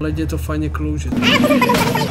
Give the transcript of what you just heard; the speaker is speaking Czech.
ledě to fajně klouže.